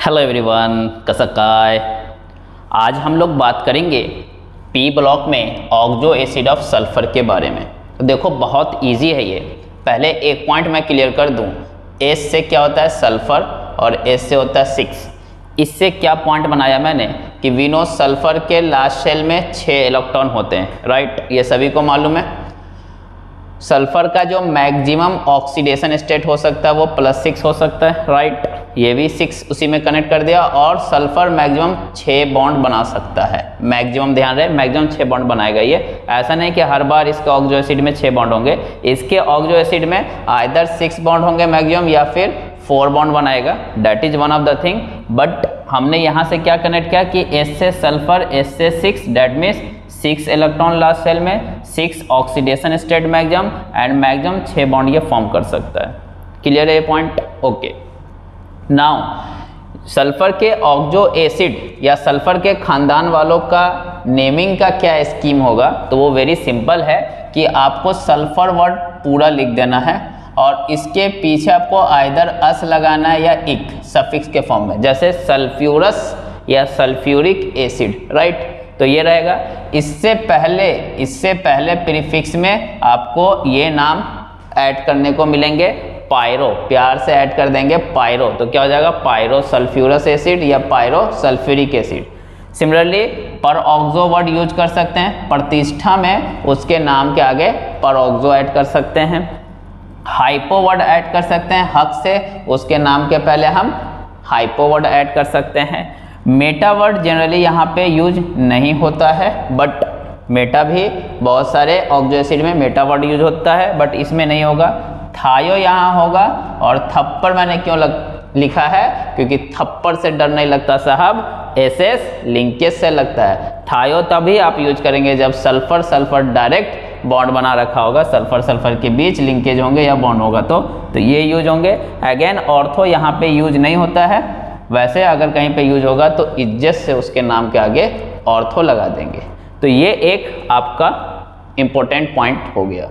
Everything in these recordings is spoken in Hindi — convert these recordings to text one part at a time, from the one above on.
हेलो एवरीवन कसकाय आज हम लोग बात करेंगे पी ब्लॉक में ऑक्जो एसिड ऑफ़ सल्फ़र के बारे में। तो देखो, बहुत इजी है ये। पहले एक पॉइंट मैं क्लियर कर दूँ। एस से क्या होता है सल्फ़र और एस से होता है सिक्स इससे क्या पॉइंट बनाया मैंने कि विनो सल्फ़र के लास्ट शेल में छः इलेक्ट्रॉन होते हैं राइट ये सभी को मालूम है? सल्फ़र का जो मैक्सिमम ऑक्सीडेशन स्टेट हो सकता है वो प्लस सिक्स हो सकता है राइट ये भी सिक्स उसी में कनेक्ट कर दिया और सल्फ़र मैक्सिमम छः बॉन्ड बना सकता है। मैक्सिमम ध्यान रहे मैक्सिमम छः बॉन्ड बनाएगा ये ऐसा नहीं कि हर बार इसके ऑक्जो एसिड में छः बॉन्ड होंगे। इसके ऑक्जो एसिड में आइदर सिक्स बॉन्ड होंगे मैक्सिमम या फिर फोर बॉन्ड बनाएगा। That is one of the thing but हमने यहाँ से क्या कनेक्ट किया कि एस से सल्फ़र एस से six that means six electron last shell में six oxidation state maximum and maximum छः बॉन्ड ये फॉर्म कर सकता है। क्लियर है ये पॉइंट ओके नाउ सल्फ़र के ऑक्जो एसिड या सल्फ़र के खानदान वालों का नेमिंग का क्या स्कीम होगा? तो वो वेरी सिंपल है कि आपको सल्फ़र वर्ड पूरा लिख देना है और इसके पीछे आपको आइदर अस लगाना है या इक सफिक्स के फॉर्म में, जैसे सल्फ्यूरस या सल्फ्यूरिक एसिड राइट तो ये रहेगा। इससे पहले इससे पहले प्रीफिक्स में आपको ये नाम ऐड करने को मिलेंगे। पायरो प्यार से ऐड कर देंगे पायरो तो क्या हो जाएगा? पायरो सल्फ्यूरस एसिड या pyro sulphuric acid similarly peroxo word use कर सकते हैं। प्रतिष्ठा में उसके नाम के आगे पर ऑक्जो ऐड कर सकते हैं। हाइपो वर्ड ऐड कर सकते हैं। हक से उसके नाम के पहले हम हाइपो वर्ड ऐड कर सकते हैं। मेटा वर्ड जनरली यहाँ पे यूज़ नहीं होता है बट मेटा भी बहुत सारे ऑक्जो एसिड में मेटा वर्ड यूज़ होता है बट इसमें नहीं होगा। थायो यहाँ होगा और थप्पड़ मैंने क्यों लग, लिखा है? क्योंकि थप्पड़ से डर नहीं लगता साहब एस एस लिंकेज से लगता है। थायो तभी आप यूज़ करेंगे जब सल्फ़र सल्फ़र डायरेक्ट बॉन्ड बना रखा होगा। सल्फ़र सल्फ़र के बीच लिंकेज होंगे या बॉन्ड होगा तो तो ये यूज़ होंगे। अगेन ऑर्थो यहाँ पे यूज़ नहीं होता है। वैसे अगर कहीं पे यूज़ होगा तो इज़्ज़त से उसके नाम के आगे ऑर्थो लगा देंगे। तो ये एक आपका इम्पोर्टेंट पॉइंट हो गया।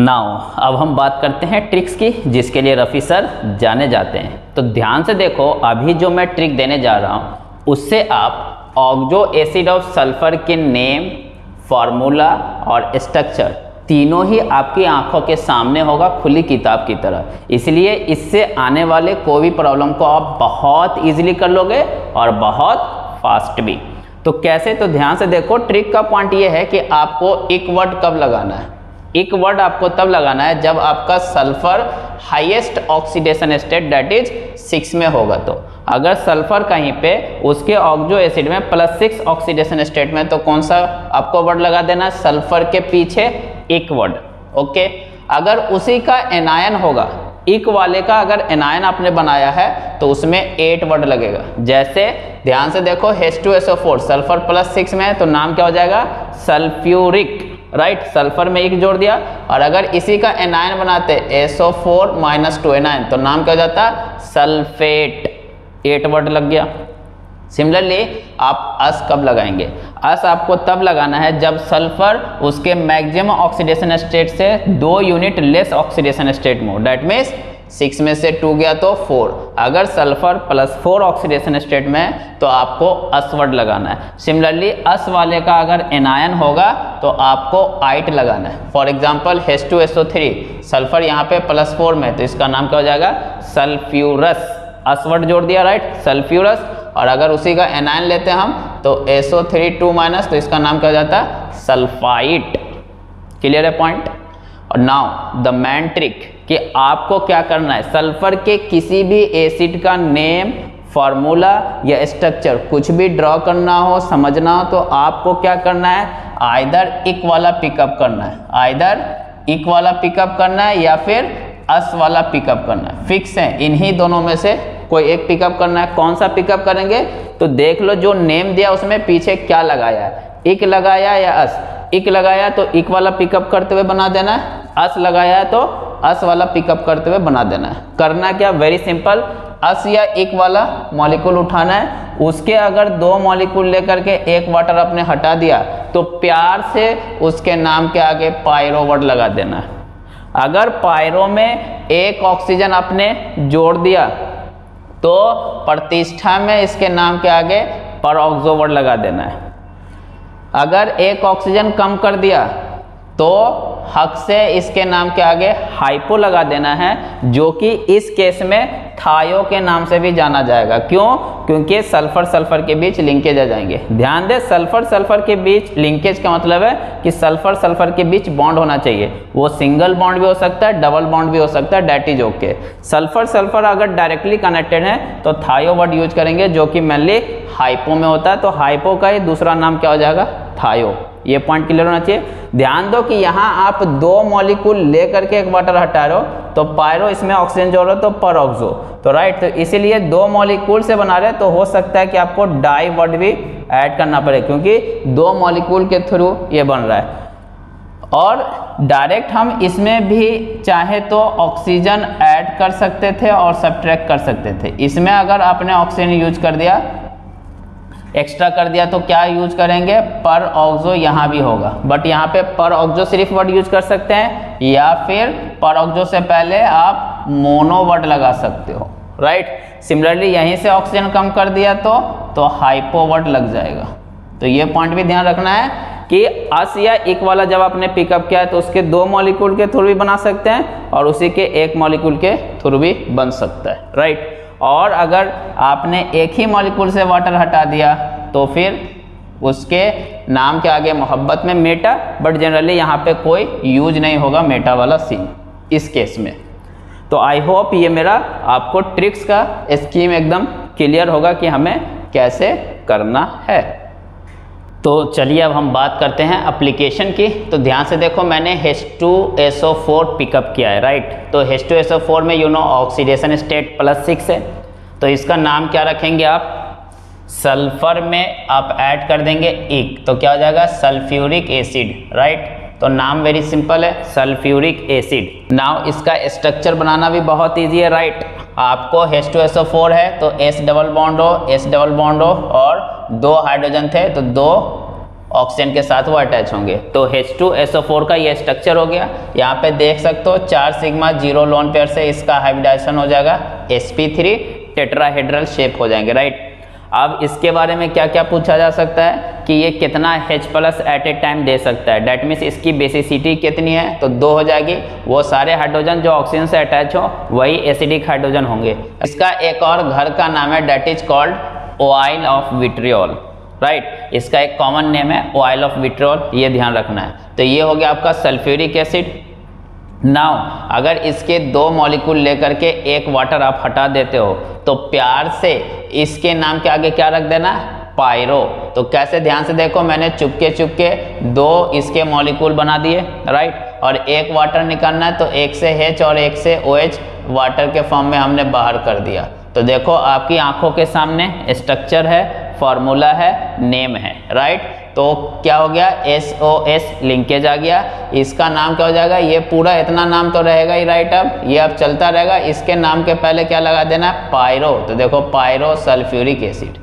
नाउ, अब हम बात करते हैं ट्रिक्स की, जिसके लिए रफ़ी सर जाने जाते हैं। तो ध्यान से देखो, अभी जो मैं ट्रिक देने जा रहा हूँ, उससे आप ऑक्जो एसिड ऑफ़ सल्फ़र के नेम फार्मूला और स्ट्रक्चर तीनों ही आपकी आँखों के सामने होगा खुली किताब की तरह। इसलिए इससे आने वाले कोई भी प्रॉब्लम को आप बहुत इजीली कर लोगे और बहुत फास्ट भी। तो कैसे? तो ध्यान से देखो ट्रिक का पॉइंट ये है कि आपको एक वर्ड कब लगाना है। एक वर्ड आपको तब लगाना है जब आपका sulphur highest oxidation state that is six में होगा तो। अगर सल्फ़र कहीं पे, उसके ऑक्जो एसिड में प्लस सिक्स ऑक्सीडेशन स्टेट में तो कौन सा आपको वर्ड लगा देना है? सल्फ़र के पीछे एक वर्ड ओके अगर उसी का एनायन होगा इक वाले का अगर एनायन आपने बनाया है तो उसमें एट वर्ड लगेगा। जैसे, ध्यान से देखो H two S O four sulphur plus six में है तो नाम क्या हो जाएगा? सल्फ्यूरिक राइट सल्फ़र में एक जोड़ दिया। और अगर इसी का एनायन बनाते SO four minus two anion तो नाम क्या हो जाता? सल्फेट एट वर्ड लग गया। सिमिलरली आप अस कब लगाएँगे? अस आपको तब लगाना है जब सल्फ़र उसके मैक्सिमम ऑक्सीडेशन स्टेट से दो यूनिट लेस ऑक्सीडेशन स्टेट में हो। डेट मीन्स सिक्स में से टू गया तो फोर। अगर sulphur plus four oxidation state में तो आपको अस वर्ड लगाना है। सिमिलरली, अस वाले का अगर एनायन होगा तो आपको आइट लगाना है। For example H two S O three sulphur यहाँ पे प्लस फोर में तो इसका नाम क्या हो जाएगा? सल्फ्यूरस। अस वर्ड जोड़ दिया राइट सल्फ्यूरस। और अगर उसी का एनायन लेते हैं हम तो एसओ थ्री टू माइनस तो इसका नाम क्या हो जाता है? सल्फाइट। क्लियर है पॉइंट और नाउ द मैन ट्रिक कि आपको क्या करना है? सल्फ़र के किसी भी एसिड का नेम, फॉर्मूला या स्ट्रक्चर कुछ भी ड्रॉ करना हो, समझना हो तो आपको क्या करना है? आइदर इक वाला पिकअप करना है। आइदर इक वाला पिकअप करना है या फिर अस वाला पिकअप करना है। फिक्स है, इन्हीं दोनों में से कोई एक पिकअप करना है। कौन सा पिकअप करेंगे? तो देख लो जो नेम दिया उसमें पीछे क्या लगाया है। इक लगाया या अस? इक लगाया तो इक वाला पिकअप करते हुए बना देना है। अस लगाया तो अस वाला पिकअप करते हुए बना देना है। करना क्या? वेरी सिंपल अस या एक वाला मॉलिक्यूल उठाना है। उसके अगर दो मॉलिक्यूल लेकर के एक वाटर अपने हटा दिया तो प्यार से उसके नाम के आगे पायरो वर्ड लगा देना है। अगर पायरो में एक ऑक्सीजन आपने जोड़ दिया तो प्रतिष्ठा में इसके नाम के आगे पर वर्ड लगा देना है। अगर एक ऑक्सीजन कम कर दिया तो हक से इसके नाम के आगे हाइपो लगा देना है, जो कि इस केस में थायो के नाम से भी जाना जाएगा। क्यों? क्योंकि सल्फ़र सल्फ़र के बीच लिंकेज आ जाएँगे। ध्यान दें सल्फ़र सल्फ़र के बीच लिंकेज का मतलब है कि सल्फ़र सल्फ़र के बीच बॉन्ड होना चाहिए। वो सिंगल बॉन्ड भी हो सकता है डबल बॉन्ड भी हो सकता है that is okay sulphur sulphur अगर डायरेक्टली कनेक्टेड है तो थायो वर्ड यूज़ करेंगे, जो कि मेनली हाइपो में होता है। तो हाइपो का ही दूसरा नाम क्या हो जाएगा? थायो। ये पॉइंट क्लियर होना चाहिए। ध्यान दो कि यहाँ आप दो मॉलिक्यूल ले करके एक वाटर हटा रहे हो तो पायरो इसमें ऑक्सीजन जोड़ रहे हो तो पर ऑक्सो तो राइट तो इसीलिए दो मॉलिक्यूल से बना रहे तो हो सकता है कि आपको डाई वर्ड भी ऐड करना पड़े, क्योंकि दो मॉलिक्यूल के थ्रू ये बन रहा है। और डायरेक्ट हम इसमें भी चाहे तो ऑक्सीजन ऐड कर सकते थे और सब्ट्रैक्ट कर सकते थे। इसमें अगर आपने ऑक्सीजन यूज़ कर दिया एक्स्ट्रा कर दिया तो क्या यूज़ करेंगे? पर ऑक्जो यहाँ भी होगा। बट यहाँ पे पर ऑक्जो सिर्फ़ वर्ड यूज़ कर सकते हैं, या फिर पर ऑक्जो से पहले आप मोनो वर्ड लगा सकते हो राइट सिमिलरली यहीं से ऑक्सीजन कम कर दिया तो तो हाइपो वर्ड लग जाएगा। तो ये पॉइंट भी ध्यान रखना है कि अस या एक वाला जब आपने पिकअप किया है तो उसके दो मॉलिक्यूल के थ्रू भी बना सकते हैं, और उसी के एक मॉलिक्यूल के थ्रू भी बन सकता है राइट और अगर आपने एक ही मॉलिक्यूल से वाटर हटा दिया तो फिर उसके नाम के आगे मोहब्बत में मेटा बट जनरली यहाँ पे कोई यूज़ नहीं होगा मेटा वाला सीन इस केस में। तो आई होप ये मेरा आपको ट्रिक्स का स्कीम एकदम क्लियर होगा कि हमें कैसे करना है। तो चलिए अब हम बात करते हैं एप्लीकेशन की। तो ध्यान से देखो, मैंने H2SO4 पिकअप किया है राइट तो H2SO4 में you know oxidation state plus six है। तो इसका नाम क्या रखेंगे आप? सल्फ़र में आप ऐड कर देंगे एक। तो क्या हो जाएगा? सल्फ्यूरिक एसिड राइट तो नाम वेरी सिंपल है सल्फ्यूरिक एसिड नाउ इसका स्ट्रक्चर बनाना भी बहुत ईजी है राइट आपको H2SO4 है तो S डबल बॉन्ड हो, S डबल बॉन्ड हो, और दो हाइड्रोजन थे तो दो ऑक्सीजन के साथ वो अटैच होंगे। तो H2SO4 का ये स्ट्रक्चर हो गया। यहाँ पे देख सकते हो, चार सिग्मा ज़ीरो लोन पेयर से इसका हाइब्रिडाइजेशन हो जाएगा। Sp3 टेट्राहेड्रल शेप हो जाएँगे राइट अब इसके बारे में क्या क्या पूछा जा सकता है कि ये कितना H plus at a time दे सकता है। डेट मीन्स इसकी बेसिसिटी कितनी है? तो दो हो जाएगी। वो सारे हाइड्रोजन जो ऑक्सीजन से अटैच हो, वही एसिडिक हाइड्रोजन होंगे। इसका एक और घर का नाम है that is called oil of vitriol right इसका एक कॉमन नेम है ऑयल ऑफ़ विट्रियोल ये ध्यान रखना है। तो ये हो गया आपका सल्फ्यूरिक एसिड नाउ अगर इसके दो मॉलिक्यूल लेकर के एक वाटर आप हटा देते हो तो प्यार से इसके नाम के आगे क्या रख देना? पायरो तो कैसे ध्यान से देखो, मैंने चुपके चुपके दो इसके मॉलिक्यूल बना दिए राइट और एक वाटर निकालना है तो एक से एच और एक से ओ OH वाटर के फॉर्म में हमने बाहर कर दिया। तो देखो आपकी आँखों के सामने स्ट्रक्चर है फॉर्मूला है नेम है राइट तो क्या हो गया? एस ओ एस लिंकेज आ गया। इसका नाम क्या हो जाएगा? ये पूरा इतना नाम तो रहेगा ही राइट अब ये अब चलता रहेगा। इसके नाम के पहले क्या लगा देना? पायरो तो देखो पायरो सल्फ्यूरिक एसिड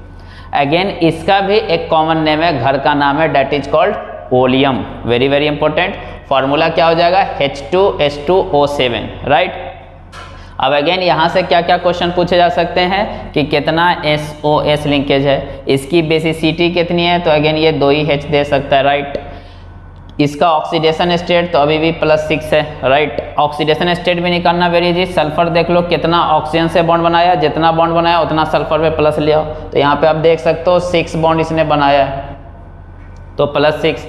अगेन इसका भी एक कॉमन नेम है। घर का नाम है। That is called oleum very very important formula क्या हो जाएगा? H two S two O seven right अब अगेन यहाँ से क्या क्या क्वेश्चन पूछे जा सकते हैं कि कितना एस ओ एस लिंकेज है? इसकी बेसिसिटी कितनी है? तो अगेन ये दो ही एच दे सकता है राइट इसका ऑक्सीडेशन स्टेट तो अभी भी प्लस सिक्स है राइट ऑक्सीडेशन स्टेट भी निकालना वेरी जी सल्फ़र देख लो, कितना ऑक्सीजन से बॉन्ड बनाया, जितना बॉन्ड बनाया, उतना सल्फ़र पे प्लस लिया। तो यहाँ पे आप देख सकते हो सिक्स बॉन्ड इसने बनाया है। तो प्लस सिक्स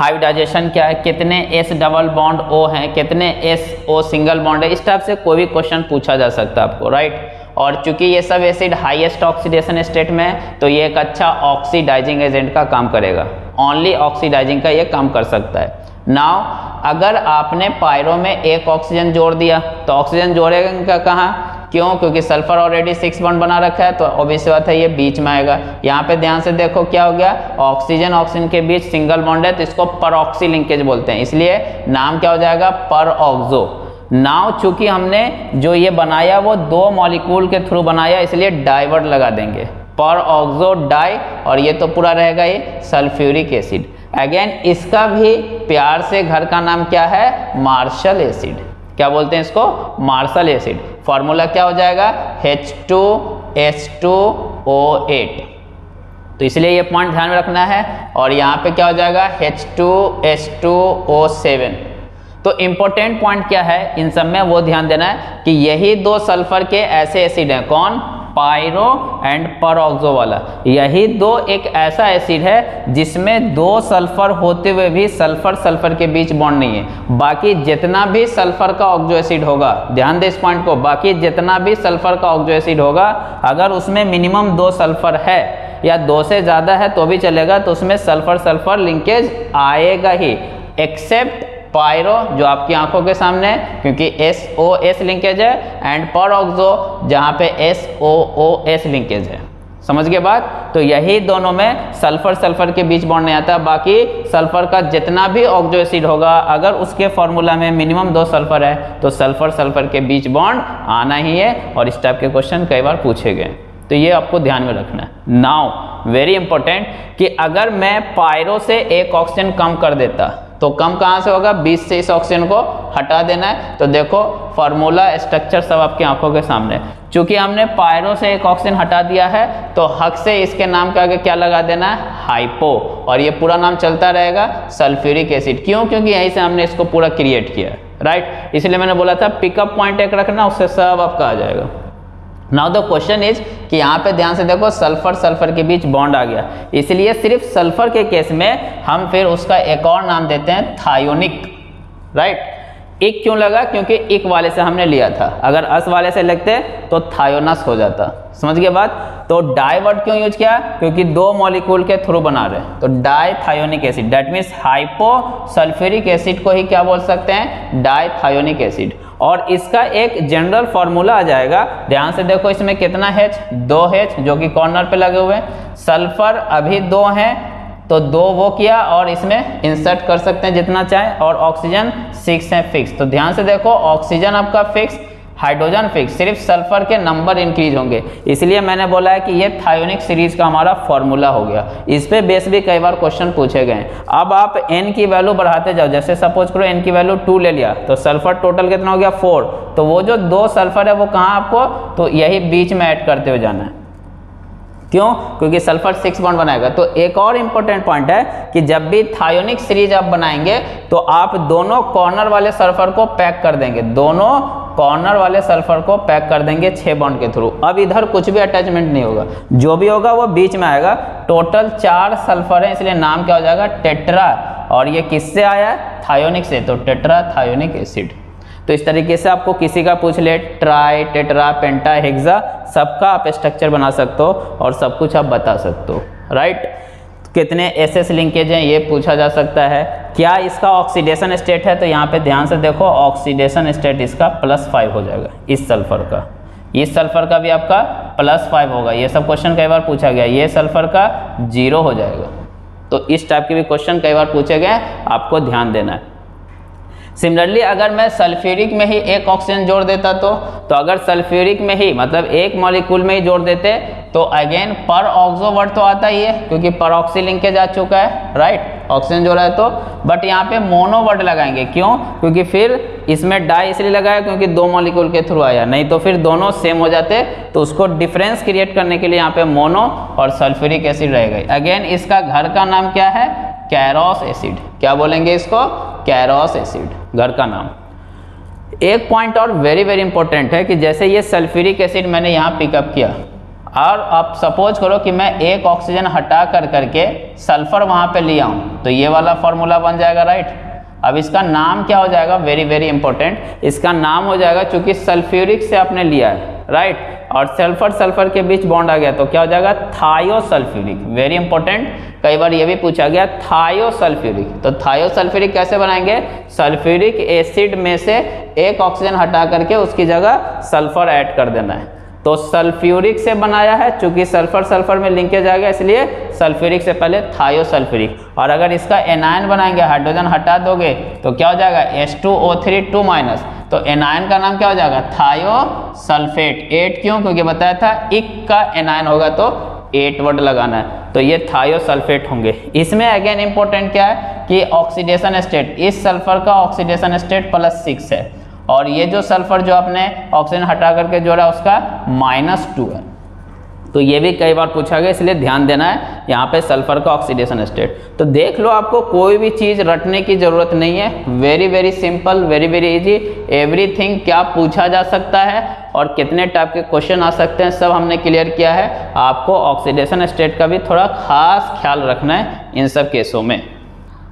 हाइब्रिडाइजेशन क्या है? कितने एस डबल बॉन्ड ओ हैं? कितने एस ओ सिंगल बॉन्ड है? इस टाइप से कोई भी क्वेश्चन पूछा जा सकता है आपको राइट और चूँकि ये सब एसिड हाईएस्ट ऑक्सीडेशन स्टेट में है तो ये एक अच्छा ऑक्सीडाइजिंग एजेंट का काम करेगा। ओनली ऑक्सीडाइजिंग का ये काम कर सकता है। नाउ अगर आपने पायरों में एक ऑक्सीजन जोड़ दिया तो ऑक्सीजन जोड़ेगा कहाँ? क्यों? क्योंकि सल्फ़र ऑलरेडी सिक्स बॉन्ड बना रखा है तो ऑब्वियस बात है, ये बीच में आएगा। यहाँ पे ध्यान से देखो क्या हो गया। ऑक्सीजन ऑक्सीजन के बीच सिंगल बॉन्ड है तो इसको परऑक्सी लिंकेज बोलते हैं। इसलिए नाम क्या हो जाएगा? पर नाव चूँकि हमने जो ये बनाया, वो दो मॉलिक्यूल के थ्रू बनाया, इसलिए डाइवर्ट लगा देंगे। पर ऑक्सो डाई और ये तो पूरा रहेगा ये सल्फ्यूरिक एसिड अगेन इसका भी प्यार से घर का नाम क्या है? मार्शल एसिड क्या बोलते हैं इसको? मार्शल एसिड फॉर्मूला क्या हो जाएगा? H2 H two S two O eight तो इसलिए ये पॉइंट ध्यान में रखना है और यहाँ पे क्या हो जाएगा? H two S two O seven तो इम्पोर्टेंट पॉइंट क्या है? इन सब में वो ध्यान देना है कि यही दो सल्फ़र के ऐसे एसिड हैं। कौन? पायरो एंड परऑक्सो वाला। यही दो एक ऐसा एसिड है जिसमें दो सल्फ़र होते हुए भी सल्फ़र सल्फ़र के बीच बॉन्ड नहीं है। बाकी जितना भी सल्फ़र का ऑक्जो एसिड होगा, ध्यान दे इस पॉइंट को, बाकी जितना भी सल्फ़र का ऑक्जो एसिड होगा, अगर उसमें मिनिमम दो सल्फ़र है या दो से ज़्यादा है तो भी चलेगा तो उसमें सल्फ़र सल्फ़र लिंकेज आएगा ही, एक्सेप्ट पायरो, जो आपकी आँखों के सामने है, क्योंकि एस ओ एस लिंकेज है एंड पर ऑक्सो जहाँ पे S O O S linkage है। समझ के बाद तो यही दोनों में सल्फ़र सल्फ़र के बीच बॉन्ड नहीं आता। बाकी सल्फ़र का जितना भी ऑक्जो एसिड होगा, अगर उसके फॉर्मूला में मिनिमम दो सल्फ़र है तो सल्फ़र सल्फ़र के बीच बॉन्ड आना ही है, और इस टाइप के क्वेश्चन कई बार पूछे गए। तो ये आपको ध्यान में रखना है। नाउ वेरी इंपॉर्टेंट कि अगर मैं पायरो से एक ऑक्सीजन कम कर देता तो कम कहाँ से होगा? 20 से इस ऑक्सीजन को हटा देना है। तो देखो फार्मूला स्ट्रक्चर सब आपकी आँखों के सामने। चूँकि हमने पायरो से एक ऑक्सीजन हटा दिया है तो हक से इसके नाम के आगे क्या लगा देना है? हाइपो और ये पूरा नाम चलता रहेगा सल्फ्यूरिक एसिड क्यों? क्योंकि यहीं से हमने इसको पूरा क्रिएट किया राइट इसलिए मैंने बोला था पिकअप पॉइंट एक रखना, उससे सब आपका आ जाएगा। नाउ द क्वेश्चन इज़ कि यहाँ पे ध्यान से देखो सल्फ़र सल्फ़र के बीच बॉन्ड आ गया। इसलिए सिर्फ़ सल्फ़र के केस में हम फिर उसका एक और नाम देते हैं थायोनिक राइट इक क्यों लगा? क्योंकि इक वाले से हमने लिया था। अगर अस वाले से लगते तो थायोनस हो जाता। समझ गए बात? तो डाई वर्ड क्यों यूज़ किया? क्योंकि दो मॉलिक्यूल के थ्रू बना रहे। तो dithionic acid that means hyposulphuric acid को ही क्या बोल सकते हैं? डाई थायोनिक एसिड और इसका एक जनरल फॉर्मूला आ जाएगा। ध्यान से देखो इसमें कितना हैच दो हैच जो कि कॉर्नर पे लगे हुए हैं। सल्फ़र अभी दो हैं तो दो वो किया और इसमें इंसर्ट कर सकते हैं जितना चाहे। और ऑक्सीजन सिक्स है फिक्स तो ध्यान से देखो ऑक्सीजन आपका फिक्स हाइड्रोजन फिक्स, सिर्फ़ सल्फ़र के नंबर इंक्रीज होंगे। इसलिए मैंने बोला है कि ये थायोनिक सीरीज़ का हमारा फॉर्मूला हो गया। इस पे बेस भी कई बार क्वेश्चन पूछे गए अब आप एन की वैल्यू बढ़ाते जाओ। जैसे सपोज़ करो एन की वैल्यू टू ले लिया तो सल्फ़र टोटल कितना हो गया? फोर तो वो जो दो सल्फ़र है, वो कहाँ आपको? तो यही बीच में ऐड करते हुए जाना है। क्यों? क्योंकि सल्फ़र सिक्स बॉन्ड बनाएगा। तो एक और इंपॉर्टेंट पॉइंट है कि जब भी थायोनिक सीरीज़ आप बनाएँगे तो आप दोनों कॉर्नर वाले सल्फ़र को पैक कर देंगे। दोनों कॉर्नर वाले सल्फ़र को पैक कर देंगे छह बॉन्ड के थ्रू अब इधर कुछ भी अटैचमेंट नहीं होगा। जो भी होगा वो बीच में आएगा। टोटल चार सल्फ़र है, इसलिए नाम क्या हो जाएगा? टेट्रा और ये किससे आया थायोनिक से। तो टेट्रा थायोनिक एसिड तो इस तरीके से आपको किसी का पूछ ले। ट्राई टेट्रा पेंटा हेक्सा सबका आप स्ट्रक्चर बना सकते हो और सब कुछ आप बता सकते हो। राइट कितने एस एस लिंकेज हैं, ये पूछा जा सकता है। क्या इसका ऑक्सीडेशन स्टेट है तो यहाँ पे ध्यान से देखो ऑक्सीडेशन स्टेट इसका प्लस फाइव हो जाएगा, इस सल्फ़र का। इस सल्फ़र का भी आपका प्लस फाइव होगा। ये सब क्वेश्चन कई बार पूछा गया, ये सल्फ़र का ज़ीरो हो जाएगा। तो इस टाइप के भी क्वेश्चन कई बार पूछे गए, आपको ध्यान देना है। सिमिलरली अगर मैं सल्फ्यूरिक में ही एक ऑक्सीजन जोड़ देता तो तो अगर सल्फ्यूरिक में ही मतलब एक मॉलिक्यूल में ही जोड़ देते तो अगेन पर ऑक्सो वर्ड तो आता ही है, क्योंकि पर ऑक्सी लिंकेज आ चुका है राइट ऑक्सीजन जोड़ा है तो बट यहाँ पे मोनो वर्ड लगाएँगे, क्यों? क्योंकि फिर इसमें डाई इसलिए लगाया क्योंकि दो मॉलिक्यूल के थ्रू आया, नहीं तो फिर दोनों सेम हो जाते तो उसको डिफरेंस क्रिएट करने के लिए यहाँ पे मोनो और सल्फ्यूरिक एसिड रहेगा अगेन इसका घर का नाम क्या है? कैरोस एसिड क्या बोलेंगे इसको? कैरोस एसिड घर का नाम। एक पॉइंट और वेरी वेरी इंपॉर्टेंट है कि जैसे ये सल्फ्यूरिक एसिड मैंने यहाँ पिकअप किया और आप सपोज़ करो कि मैं एक ऑक्सीजन हटा कर करके सल्फ़र वहाँ पे लिया हूँ तो ये वाला फॉर्मूला बन जाएगा राइट अब इसका नाम क्या हो जाएगा? वेरी वेरी इंपॉर्टेंट इसका नाम हो जाएगा चूँकि सल्फ्यूरिक से आपने लिया है राइट और सल्फ़र सल्फ़र के बीच बॉन्ड आ गया तो क्या हो जाएगा? थायो सल्फ्यूरिक वेरी इंपॉर्टेंट कई बार ये भी पूछा गया थायो सल्फ्यूरिक तो थायो सल्फ्यूरिक कैसे बनाएँगे? सल्फ्यूरिक एसिड में से एक ऑक्सीजन हटा करके उसकी जगह सल्फ़र ऐड कर देना है। तो सल्फ्यूरिक से बनाया है, चूँकि सल्फ़र सल्फ़र में लिंकेज आ गया, इसलिए सल्फ्यूरिक से पहले थायो सल्फ्यूरिक और अगर इसका एनायन बनाएँगे, हाइड्रोजन हटा दोगे तो क्या हो जाएगा? S two O three two minus तो एनायन का नाम क्या हो जाएगा? थायो सल्फेट एट क्यों? क्योंकि बताया था इक का एनायन होगा तो एट वर्ड लगाना है। तो ये थायो सल्फेट होंगे। इसमें अगेन इंपॉर्टेंट क्या है? कि ऑक्सीडेशन स्टेट इस सल्फ़र का ऑक्सीडेशन स्टेट प्लस सिक्स है। और ये जो सल्फ़र जो आपने ऑक्सीजन हटा करके जोड़ा, उसका माइनस टू है। तो ये भी कई बार पूछा गया, इसलिए ध्यान देना है, यहाँ पे सल्फ़र का ऑक्सीडेशन स्टेट। तो देख लो आपको, कोई भी चीज़ रटने की ज़रूरत नहीं है। Very very simple very very easy everything क्या पूछा जा सकता है और कितने टाइप के क्वेश्चन आ सकते हैं, सब हमने क्लियर किया है। आपको ऑक्सीडेशन स्टेट का भी थोड़ा खास ख्याल रखना है इन सब केसों में।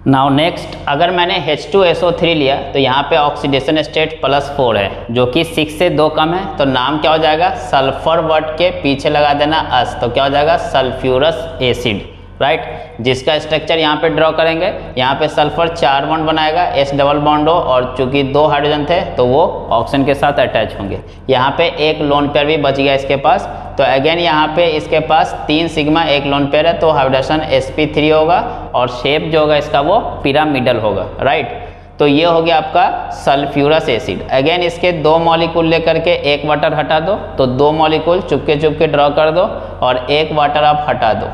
नाउ नेक्स्ट अगर मैंने H2SO3 लिया तो यहाँ पे ऑक्सीडेशन स्टेट प्लस फोर है, जो कि सिक्स से दो कम है तो नाम क्या हो जाएगा? सल्फ़र वर्ड के पीछे लगा देना अस तो क्या हो जाएगा? Sulphurous acid right? जिसका स्ट्रक्चर यहाँ पे ड्रॉ करेंगे, यहाँ पे सल्फ़र चार बॉन्ड बनाएगा एस डबल बॉन्ड हो, और चूँकि दो हाइड्रोजन थे तो वो ऑक्सीजन के साथ अटैच होंगे। यहाँ पे एक लोन पेयर भी बच गया इसके पास। तो अगेन यहाँ पे इसके पास तीन सिग्मा एक लोन पेयर है तो हाइड्रोजन sp3 होगा, और शेप जो होगा इसका वो पिरामिडल होगा राइट तो ये हो गया आपका सल्फ्यूरस एसिड अगेन इसके दो मॉलिक्यूल लेकर के एक वाटर हटा दो तो दो मॉलिक्यूल चुपके चुपके ड्रॉ कर दो, और एक वाटर आप हटा दो।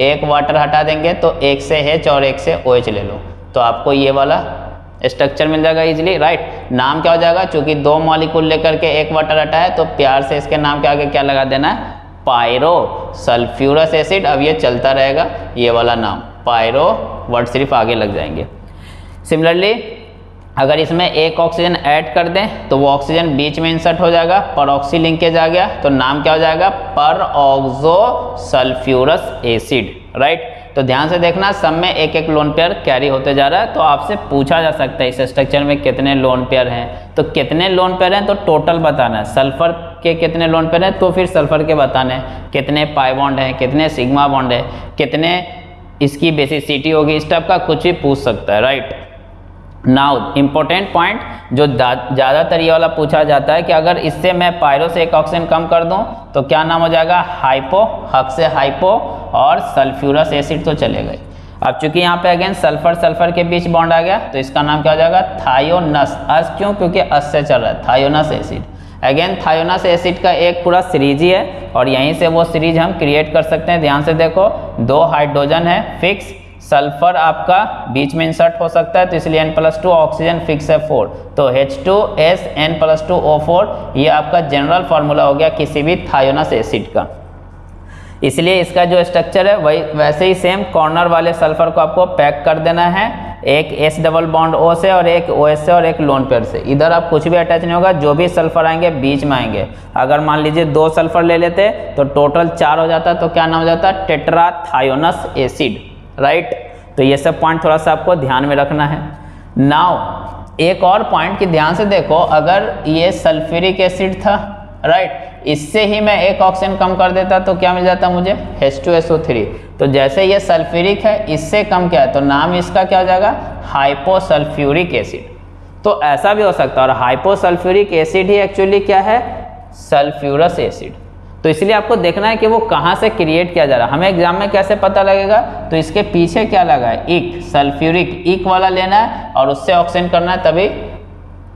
एक वाटर हटा देंगे तो एक से एच और एक से ओ OH ले लो। तो आपको ये वाला स्ट्रक्चर मिल जाएगा इजीली राइट नाम क्या हो जाएगा? चूँकि दो मॉलिक्यूल लेकर के एक वाटर हटा है तो प्यार से इसके नाम के आगे क्या लगा देना है? पायरो सल्फ्यूरस एसिड अब ये चलता रहेगा, ये वाला नाम। पायरो वर्ड सिर्फ़ आगे लग जाएँगे। सिमिलरली अगर इसमें एक ऑक्सीजन ऐड कर दें तो वो ऑक्सीजन बीच में इंसर्ट हो जाएगा पर लिंकेज आ गया तो नाम क्या हो जाएगा? पर ऑक्सो सल्फ्यूरस एसिड राइट तो ध्यान से देखना, सब में एक एक लोन पेयर कैरी होते जा रहा है तो आपसे पूछा जा सकता है, इस स्ट्रक्चर में कितने लोन पेयर हैं? तो कितने लोन पेयर हैं? तो टोटल बताना है। सल्फ़र के कितने लोन पेयर हैं? तो फिर सल्फ़र के बताने हैं। कितने पाई बॉन्ड हैं? कितने सिग्मा बॉन्ड है? कितने इसकी बेसिसिटी होगी? इस टाइप का कुछ भी पूछ सकता है राइट नाउ इम्पोर्टेंट पॉइंट जो ज़्यादातर ये वाला पूछा जाता है कि अगर इससे मैं पायरो से एक ऑक्सीजन कम कर दूँ तो क्या नाम हो जाएगा? हाइपो हक से हाइपो और सल्फ्यूरस एसिड तो चले गए। अब चूँकि यहाँ पे अगेन सल्फ़र सल्फ़र के बीच बॉन्ड आ गया तो इसका नाम क्या हो जाएगा? थायोनस अस क्यों? क्योंकि अस से चल रहा है। Thionous acid again thionous acid का एक पूरा सीरीज़ ही है और यहीं से वो सीरीज़ हम क्रिएट कर सकते हैं। ध्यान से देखो, दो हाइड्रोजन है फिक्स सल्फ़र आपका बीच में इंसर्ट हो सकता है तो इसलिए n plus two oxygen fix है फोर तो H two S n plus two O four ये आपका जनरल फार्मूला हो गया किसी भी थायोनस एसिड का. इसलिए इसका जो स्ट्रक्चर है, वही, वैसे ही सेम कॉर्नर वाले सल्फ़र को आपको पैक कर देना है, एक एस डबल बॉन्ड ओ से और एक ओ एस से और एक लोन पेयर से. इधर आप कुछ भी अटैच नहीं होगा, जो भी सल्फ़र आएँगे, बीच में आएँगे. अगर मान लीजिए दो सल्फ़र ले लेते तो टोटल चार हो जाता तो क्या नाम हो जाता? Tetrathionous acid right? तो ये सब पॉइंट थोड़ा सा आपको ध्यान में रखना है। नाउ, एक और पॉइंट की ध्यान से देखो, अगर ये सल्फ्यूरिक एसिड था, राइट? इससे ही मैं एक ऑक्सीजन कम कर देता तो क्या मिल जाता मुझे? H2SO3 तो जैसे ये सल्फ्यूरिक है, इससे कम क्या है? तो नाम इसका क्या हो जाएगा? हाइपोसल्फ्यूरिक एसिड तो ऐसा भी हो सकता है, और हाइपोसल्फ्यूरिक एसिड ही एक्चुअली क्या है? सल्फ्यूरस एसिड तो इसलिए आपको देखना है कि वो कहाँ से क्रिएट किया जा रहा है। हमें एग्ज़ाम में कैसे पता लगेगा? तो इसके पीछे क्या लगा है? इक सल्फ्यूरिक इक वाला लेना है और उससे ऑक्सीजन करना है, तभी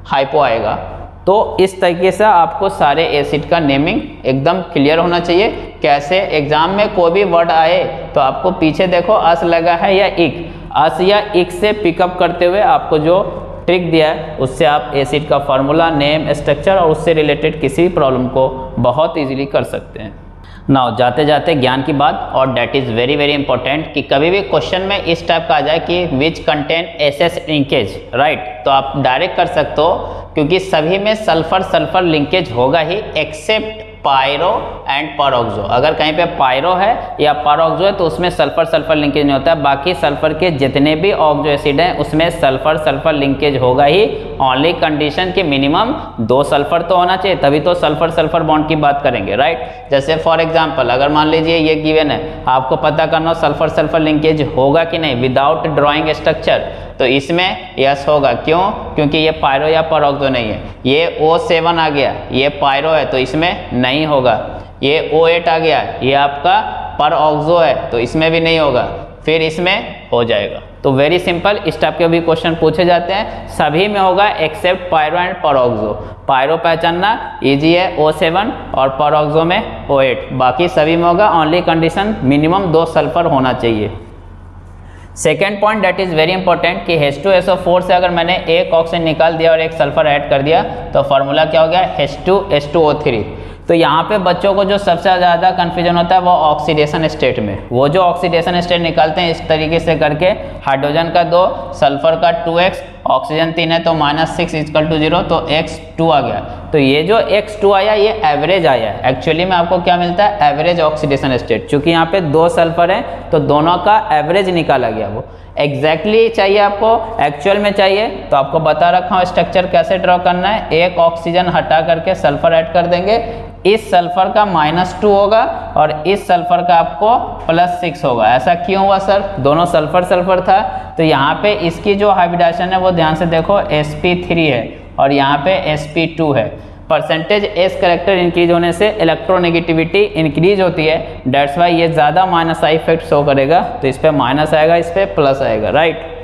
हाइपो आएगा। तो इस तरीके से आपको सारे एसिड का नेमिंग एकदम क्लियर होना चाहिए। कैसे? एग्ज़ाम में कोई भी वर्ड आए तो आपको पीछे देखो, अस लगा है या इक अस या इक से पिकअप करते हुए आपको जो ट्रिक दिया है, उससे आप एसिड का फार्मूला नेम स्ट्रक्चर और उससे रिलेटेड किसी भी प्रॉब्लम को बहुत इजीली कर सकते हैं। नाउ जाते जाते ज्ञान की बात, और that is very very important कि कभी भी क्वेश्चन में इस टाइप का आ जाए कि which contain S S linkage right तो आप डायरेक्ट कर सकते हो, क्योंकि सभी में सल्फ़र सल्फ़र लिंकेज होगा ही एक्सेप्ट पायरो एंड परोक्सो अगर कहीं पे पायरो है या परोक्सो है तो उसमें सल्फ़र सल्फ़र लिंकेज नहीं होता है। बाकी सल्फ़र के जितने भी ऑक्जो एसिड हैं, उसमें सल्फ़र सल्फ़र लिंकेज होगा ही। ओनली कंडीशन के मिनिमम दो सल्फ़र तो होना चाहिए, तभी तो सल्फ़र सल्फ़र बॉन्ड की बात करेंगे राइट जैसे फॉर एग्ज़ाम्पल अगर मान लीजिए ये गिवन है, आपको पता करना हो सल्फ़र सल्फ़र लिंकेज होगा कि नहीं विदाउट ड्रॉइंग स्ट्रक्चर तो इसमें यस होगा, क्यों? क्योंकि ये पायरो या परोक्सो नहीं है। ये ओ सेवन आ गया, ये पायरो है तो इसमें नहीं होगा। ये ओ एट आ गया, ये आपका पर ऑक्सो है तो इसमें भी नहीं होगा, फिर इसमें हो जाएगा। तो वेरी सिंपल इस टाइप के भी क्वेश्चन पूछे जाते हैं। सभी में होगा except pyro and peroxo pyro पहचानना इजी है ओ सेवन और परोक्सो में ओ एट बाकी सभी में होगा ओनली कंडीशन मिनिमम दो सल्फ़र होना चाहिए। Second point that is very important कि H2SO4 to S O four से अगर मैंने एक ऑक्सीजन निकाल दिया और एक सल्फ़र ऐड कर दिया तो फार्मूला क्या हो गया? H2 H2O3 तो यहाँ पे बच्चों को जो सबसे ज़्यादा कन्फ्यूज़न होता है वो ऑक्सीडेशन स्टेट में। वो जो ऑक्सीडेशन स्टेट निकलते हैं इस तरीके से करके हाइड्रोजन का दो सल्फ़र का टू एक्स ऑक्सीजन तीन है तो minus six equal to zero तो एक्स टू आ गया। तो ये जो एक्स टू आया, ये एवरेज आया है। एक्चुअली में आपको क्या मिलता है? एवरेज ऑक्सीडेशन स्टेट चूँकि यहाँ पे दो सल्फ़र है तो दोनों का एवरेज निकाला गया वो। एग्जैक्टली exactly चाहिए आपको? एक्चुअल में चाहिए। तो आपको बता रखा हूँ स्ट्रक्चर कैसे ड्रॉ करना है? एक ऑक्सीजन हटा करके सल्फ़र ऐड कर देंगे। इस सल्फ़र का माइनस टू होगा और इस सल्फ़र का आपको प्लस सिक्स होगा। ऐसा क्यों हुआ सर? दोनों सल्फ़र सल्फ़र था। तो यहाँ पे इसकी जो हाइब्रिडाशन है, वो ध्यान से देखो sp3 है और यहाँ पे sp2 है। परसेंटेज एस करेक्टर इंक्रीज होने से इलेक्ट्रोनेगेटिविटी इंक्रीज होती है। डेट्स वाई ये ज़्यादा माइनस आई इफ़ेक्ट शो करेगा। तो इस पर माइनस आएगा, इस पर प्लस आएगा राइट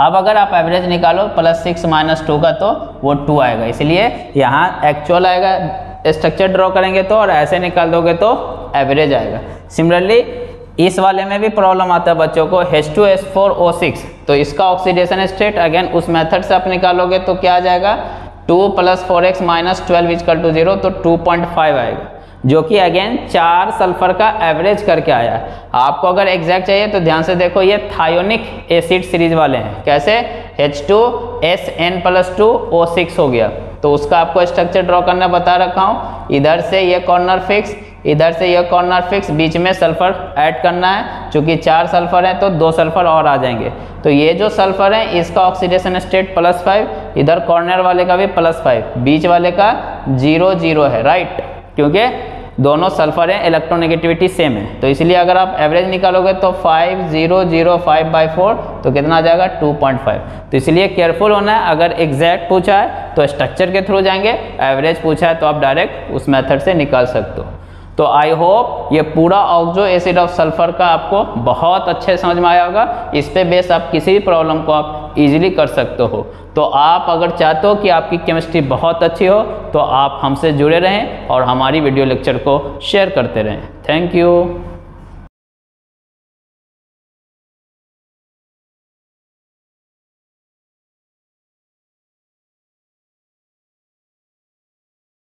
अब अगर आप एवरेज निकालो प्लस सिक्स माइनस टू का तो वो टू आएगा। इसलिए यहाँ एक्चुअल आएगा। स्ट्रक्चर ड्रॉ करेंगे तो और ऐसे निकाल दोगे तो एवरेज आएगा। सिमिलरली इस वाले में भी प्रॉब्लम आता है बच्चों को H2S4O6 two S four O six तो इसका ऑक्सीडेशन स्टेट अगेन उस मेथड से आप निकालोगे तो क्या आ जाएगा? Two plus four x minus twelve equal to zero तो टू पॉइंट फाइव आएगा। जो कि अगेन चार सल्फ़र का एवरेज करके आया। है आपको अगर एग्जैक्ट चाहिए तो ध्यान से देखो, ये थायोनिक एसिड सीरीज़ वाले हैं। कैसे? H2 two S n plus two O six हो गया। तो उसका आपको स्ट्रक्चर ड्रॉ करना बता रखा हूँ। इधर से ये कॉर्नर फिक्स इधर से ये कॉर्नर फिक्स बीच में सल्फ़र ऐड करना है। चूँकि चार सल्फ़र हैं तो दो सल्फ़र और आ जाएँगे। तो ये जो सल्फ़र है, इसका ऑक्सीडेशन स्टेट प्लस फाइव इधर कॉर्नर वाले का भी प्लस फाइव बीच वाले का ज़ीरो ज़ीरो है राइट क्योंकि दोनों सल्फ़र हैं इलेक्ट्रोनेगेटिविटी सेम है। तो इसलिए अगर आप एवरेज निकालोगे तो five zero zero five by four तो कितना आ जाएगा? टू पॉइंट फाइव तो इसलिए केयरफुल होना है। अगर एग्जैक्ट पूछा है तो स्ट्रक्चर के थ्रू जाएँगे एवरेज पूछा है तो आप डायरेक्ट उस मेथड से निकाल सकते हो। तो आई होप ये पूरा ऑक्जो एसिड ऑफ़ सल्फ़र का आपको बहुत अच्छे समझ में आया होगा, इस पे बेस आप किसी भी प्रॉब्लम को आप इजीली कर सकते हो। तो आप अगर चाहते हो कि आपकी केमिस्ट्री बहुत अच्छी हो तो आप हमसे जुड़े रहें और हमारी वीडियो लेक्चर को शेयर करते रहें। Thank you